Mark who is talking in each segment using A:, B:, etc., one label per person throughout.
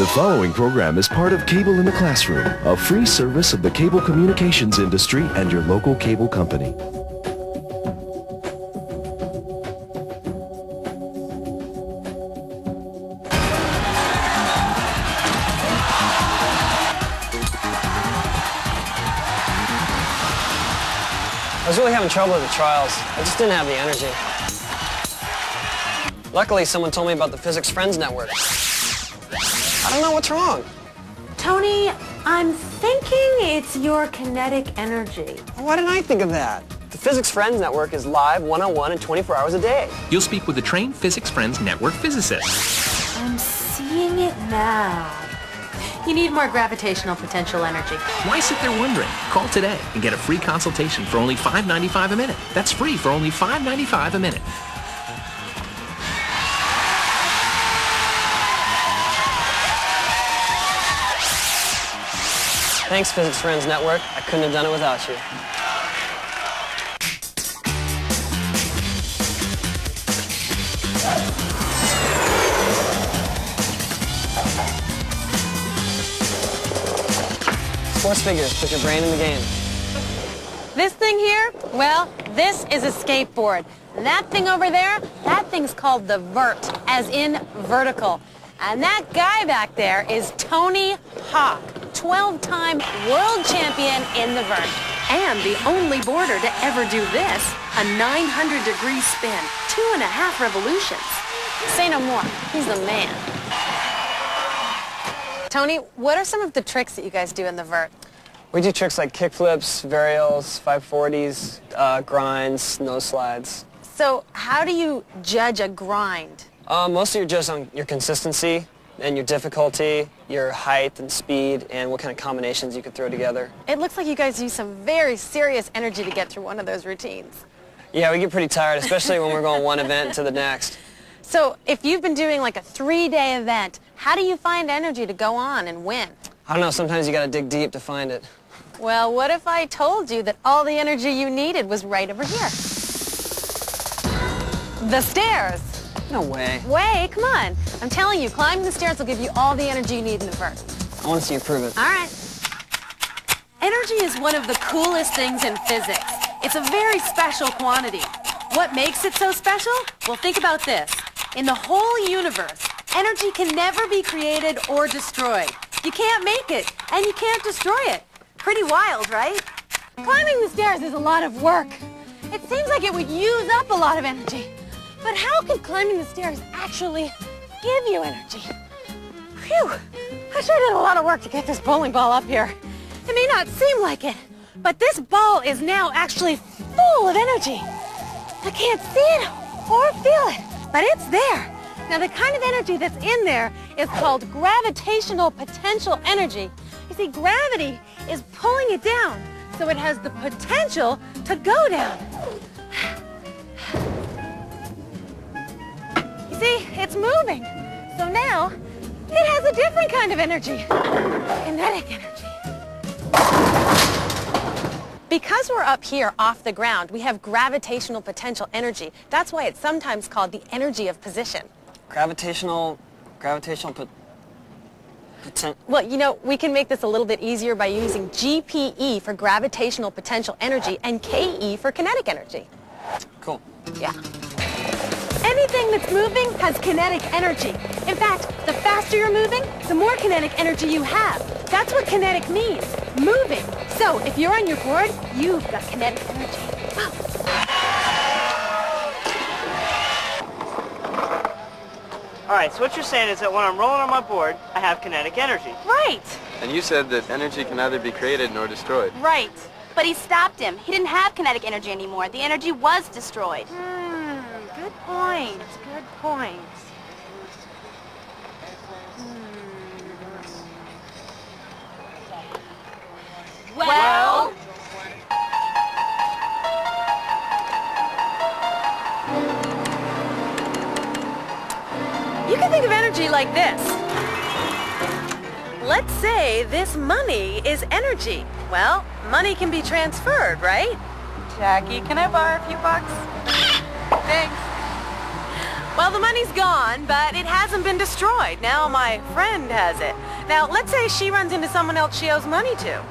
A: The following program is part of Cable in the Classroom, a free service of the cable communications industry and your local cable company.
B: I was really having trouble with the trials. I just didn't have the energy. Luckily, someone told me about the Physics Friends Network. I don't know what's wrong.
C: Tony, I'm thinking it's your kinetic energy.
B: Why didn't I think of that? The Physics Friends Network is live, one-on-one, and 24 hours a day.
D: You'll speak with a trained Physics Friends Network physicist.
C: I'm seeing it now. You need more gravitational potential energy.
D: Why sit there wondering? Call today and get a free consultation for only $5.95 a minute. That's free for only $5.95 a minute.
B: Thanks, Physics Friends Network. I couldn't have done it without you. Sports figures, put your brain in the game.
C: This thing here, well, this is a skateboard. That thing over there, that thing's called the vert, as in vertical. And that guy back there is Tony Hawk, 12-time world champion in the vert. And the only boarder to ever do this, a 900-degree spin, two and a half revolutions. Say no more, he's the man. Tony, what are some of the tricks that you guys do in the vert?
B: We do tricks like kickflips, varials, 540s, uh, grinds, nose slides.
C: So how do you judge a grind?
B: Uh, mostly you're just on your consistency and your difficulty, your height and speed, and what kind of combinations you could throw together.
C: It looks like you guys use some very serious energy to get through one of those routines.
B: Yeah, we get pretty tired, especially when we're going one event to the next.
C: So if you've been doing like a three-day event, how do you find energy to go on and win?
B: I don't know, sometimes you gotta dig deep to find it.
C: Well, what if I told you that all the energy you needed was right over here? The stairs.
B: No way.
C: Way, come on. I'm telling you, climbing the stairs will give you all the energy you need in the vert.
B: I wanna see you prove it.
C: All right. Energy is one of the coolest things in physics. It's a very special quantity. What makes it so special? Well, think about this. In the whole universe, energy can never be created or destroyed. You can't make it, and you can't destroy it. Pretty wild, right? Climbing the stairs is a lot of work. It seems like it would use up a lot of energy. But how could climbing the stairs actually give you energy? Phew, I sure did a lot of work to get this bowling ball up here. It may not seem like it, but this ball is now actually full of energy. I can't see it or feel it, but it's there. Now the kind of energy that's in there is called gravitational potential energy. You see, gravity is pulling it down, so it has the potential to go down. See, it's moving. So now, it has a different kind of energy. Kinetic energy. Because we're up here off the ground, we have gravitational potential energy. That's why it's sometimes called the energy of position.
B: Gravitational, gravitational pot, poten,
C: Well, you know, we can make this a little bit easier by using GPE for gravitational potential energy and KE for kinetic energy.
B: cool.
C: Yeah. Anything that's moving has kinetic energy. In fact, the faster you're moving, the more kinetic energy you have. That's what kinetic means, moving. So if you're on your board, you've got kinetic energy.
E: All right, so what you're saying is that when I'm rolling on my board, I have kinetic energy.
C: Right,
F: And you said that energy can neither be created nor destroyed.
G: Right. But he stopped him. He didn't have kinetic energy anymore. The energy was destroyed.
C: Good point, good point. Hmm.
G: Well,
C: You can think of energy like this. Let's say this money is energy. Well, money can be transferred, right? Jackie, can I borrow a few bucks? Well, the money's gone, but it hasn't been destroyed. Now my friend has it. Now, let's say she runs into someone else she owes money to.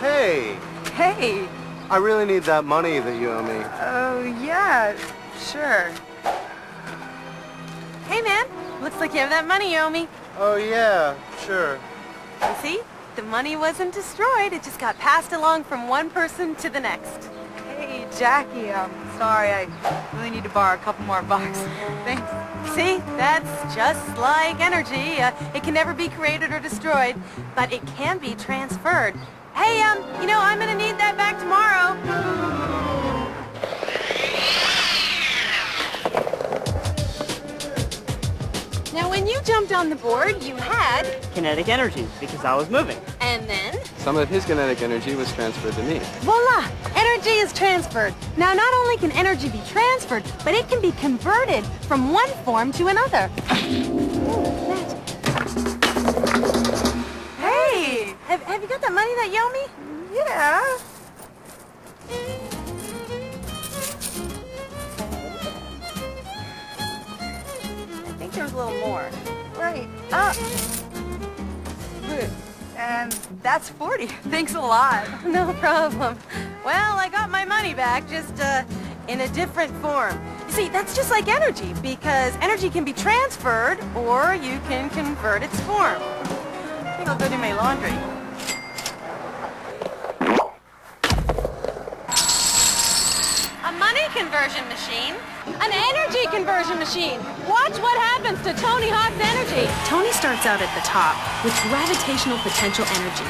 H: Hey,
C: Hey.
H: I really need that money that you owe me.
C: Oh, yeah, sure. Hey, man. Looks like you have that money you owe me.
H: Oh yeah, sure.
C: You see? The money wasn't destroyed. It just got passed along from one person to the next.
I: Jackie, I'm sorry. I really need to borrow a couple more bucks. Thanks.
C: See? That's just like energy. Uh, it can never be created or destroyed, but it can be transferred. Hey, um, you know, I'm gonna need that back tomorrow. Now, when you jumped on the board, you had,
E: Kinetic energy, because I was moving.
C: and then,
F: Some of his kinetic energy was transferred to me.
C: voila, energy is transferred. Now, not only can energy be transferred, but it can be converted from one form to another. Ooh. Hey, have, have you got that money that you owe me?
I: Yeah.
C: There's a little more.
I: Right. up. good. And that's 40. Thanks a lot.
C: No problem. Well, I got my money back, just uh, in a different form. You see, that's just like energy, because energy can be transferred, or you can convert its form. I think I'll go do my laundry. A money conversion machine? An energy conversion machine! Watch what happens to Tony Hawk's energy!
J: Tony starts out at the top with gravitational potential energy.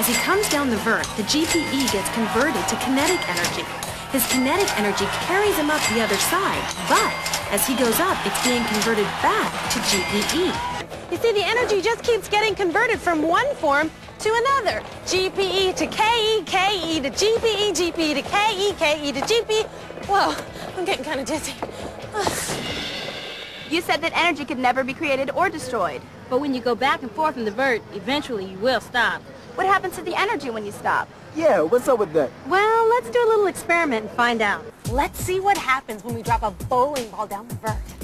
J: As he comes down the vert, the GPE gets converted to kinetic energy. His kinetic energy carries him up the other side, but as he goes up, it's being converted back to. GPE.
C: You see, the energy just keeps getting converted from one form to another. GPE to KE, KE to GPE, GPE to KE, KE to GPE. Whoa, I'm getting kind of dizzy.
G: You said that energy could never be created or destroyed.
K: But when you go back and forth in the vert, eventually you will stop.
G: What happens to the energy when you stop?
H: Yeah, what's up with that?
C: Well, let's do a little experiment and find out. Let's see what happens when we drop a bowling ball down the vert.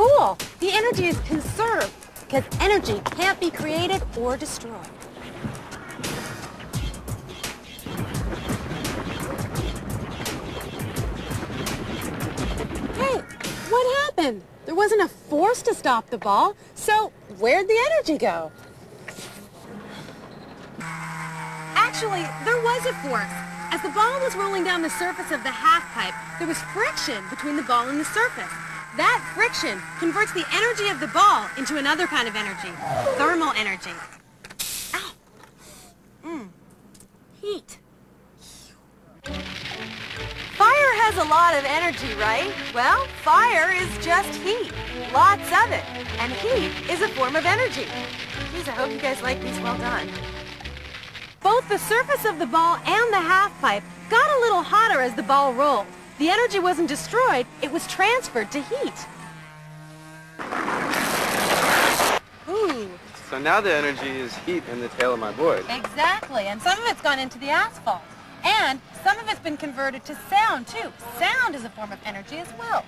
C: Cool. The energy is conserved because energy can't be created or destroyed. Hey, what happened? There wasn't a force to stop the ball, so where'd the energy go? Actually, there was a force. As the ball was rolling down the surface of the half pipe, there was friction between the ball and the surface. That friction converts the energy of the ball into another kind of energy, thermal energy. Ow. Mm. Heat. Fire has a lot of energy, right? Well, fire is just heat. Lots of it. And heat is a form of energy. Geez, I hope you guys like these well done. Both the surface of the ball and the half pipe got a little hotter as the ball rolled. The energy wasn't destroyed, it was transferred to heat. Ooh,
F: So now the energy is heat in the tail of my board.
C: exactly. And some of it's gone into the asphalt. And some of it's been converted to sound, too. Sound is a form of energy as well.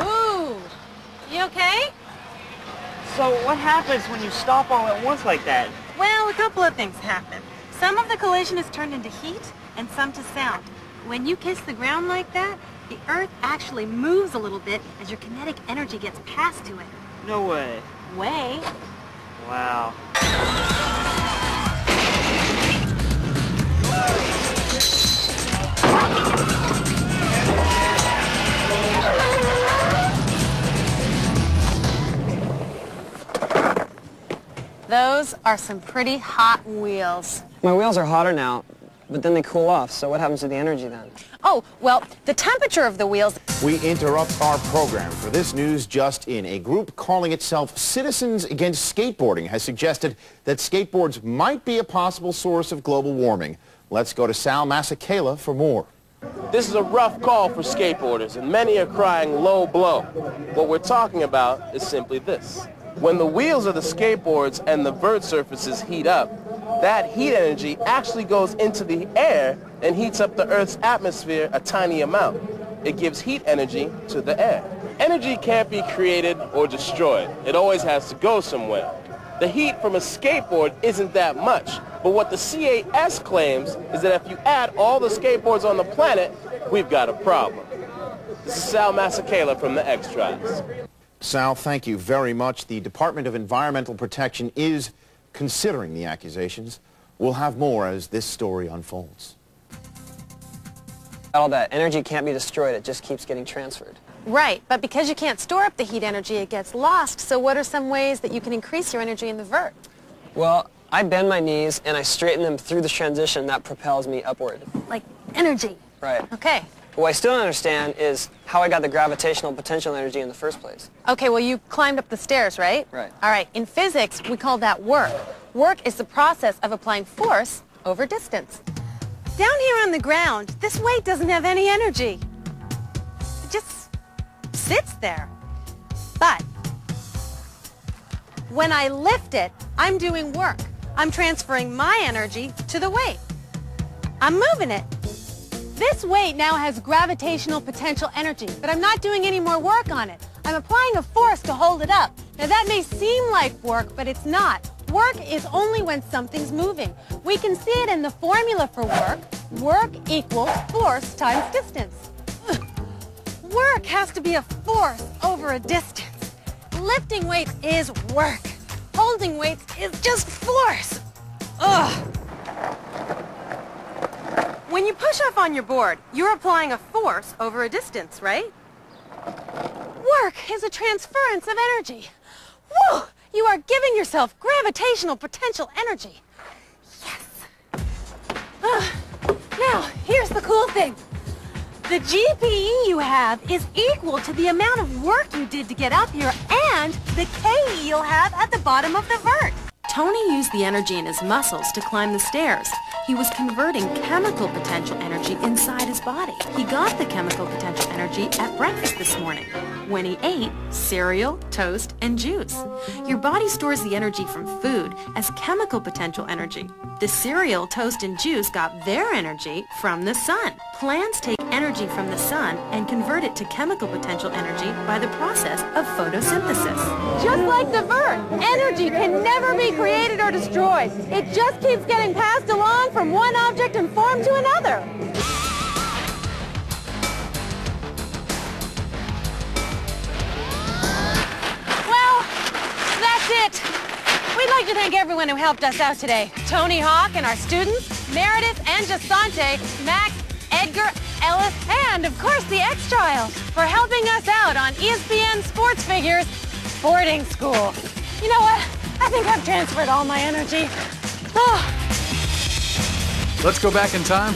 C: Ooh, you okay?
E: So what happens when you stop all at once like that?
C: Well, a couple of things happen. Some of the collision is turned into heat and some to sound. When you kiss the ground like that, the earth actually moves a little bit as your kinetic energy gets passed to it.
E: No way.
C: Way.
E: Wow.
C: Those are some pretty hot wheels.
B: My wheels are hotter now, but then they cool off, so what happens to the energy then?
C: Oh, well, the temperature of the wheels
L: We interrupt our program for this news just in. A group calling itself Citizens Against Skateboarding has suggested that skateboards might be a possible source of global warming. Let's go to Sal Masekela for more.
M: This is a rough call for skateboarders, and many are crying low blow. What we're talking about is simply this. When the wheels of the skateboards and the vert surfaces heat up, That heat energy actually goes into the air and heats up the Earth's atmosphere a tiny amount. It gives heat energy to the air. Energy can't be created or destroyed. It always has to go somewhere. The heat from a skateboard isn't that much, but what the CAS claims is that if you add all the skateboards on the planet, we've got a problem. This is Sal Masekela from the X-Trials.
L: Sal, thank you very much. The Department of Environmental Protection is considering the accusations. We'll have more as this story unfolds.
B: All that energy can't be destroyed, it just keeps getting transferred.
C: Right, but because you can't store up the heat energy, it gets lost. So what are some ways that you can increase your energy in the vert?
B: Well, I bend my knees and I straighten them through the transition that propels me upward.
C: Like energy.
B: Right.
C: Okay.
B: What I still don't understand is how I got the gravitational potential energy in the first place.
C: Okay, well, you climbed up the stairs, right?
B: Right.
C: All right, in physics, we call that work. Work is the process of applying force over distance. Down here on the ground, this weight doesn't have any energy. It just sits there. But when I lift it, I'm doing work. I'm transferring my energy to the weight. I'm moving it. This weight now has gravitational potential energy, but I'm not doing any more work on it. I'm applying a force to hold it up. Now that may seem like work, but it's not. Work is only when something's moving. We can see it in the formula for work. Work equals force times distance. Work has to be a force over a distance. Lifting weights is work. Holding weights is just force. Ugh. When you push off on your board, you're applying a force over a distance, right? Work is a transference of energy. Woo! You are giving yourself gravitational potential energy. Yes. Ugh. Now, here's the cool thing. The GPE you have is equal to the amount of work you did to get up here and the KE you'll have at the bottom of the vert.
J: Tony used the energy in his muscles to climb the stairs. He was converting chemical potential energy inside his body. He got the chemical potential energy at breakfast this morning when he ate cereal, toast, and juice. Your body stores the energy from food as chemical potential energy. The cereal, toast, and juice got their energy from the sun. Plants take energy from the sun and convert it to chemical potential energy by the process of photosynthesis.
C: Just like the vert, energy can never be created or destroyed. It just keeps getting passed along from one object and form to another. It. We'd like to thank everyone who helped us out today. Tony Hawk and our students, Meredith and Jasante, Max, Edgar, Ellis, and of course the X-Trials for helping us out on ESPN Sports Figures Boarding School. You know what? I think I've transferred all my energy. Oh.
N: Let's go back in time.